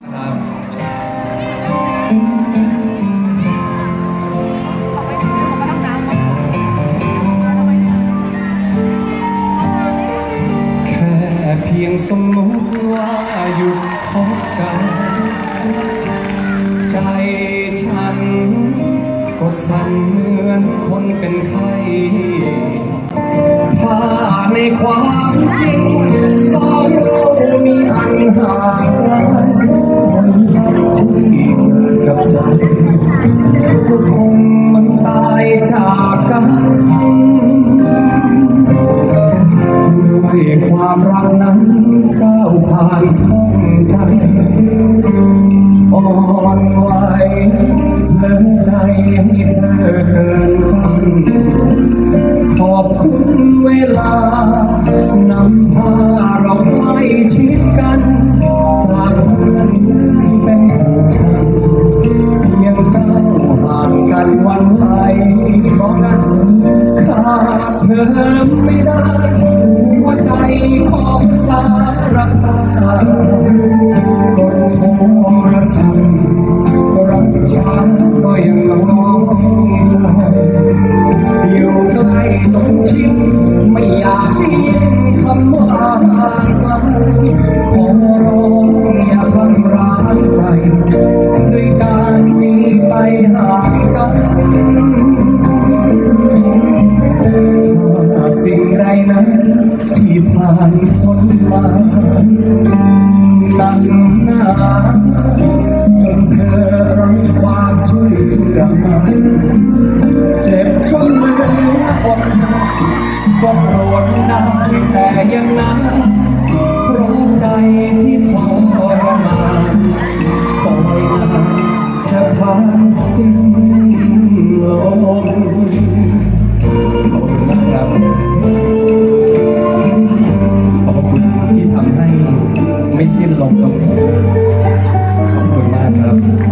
แค่เพียงสมมติว่าหยุดคบกัน ใจฉัน ก็สั่นเหมือนคนเป็นไข้ถ้าในความจริง ก็คงมันตายจากกันด้วยความรักนั้นก้าวผ่านท้องใจอ่อนไหวเลินใจให้เธอเกินคำขอบคุณ อยู่ใกล้จนชินไม่อยากได้ยินคำว่าห่างไกลขอร้องอย่าพังร้ายใจด้วยการหนีไปห่างกันถ้าสิ่งใดนั้นที่ผ่านพ้นมาตั้งหน้า ย่างนั้นเพราะใจที่ทรมานคอยนานจะพันสิ้นลมขอบคุณมากครับขอบคุณที่ทำให้ไม่สิ้นลมตรงนี้ขอบคุณมากครับ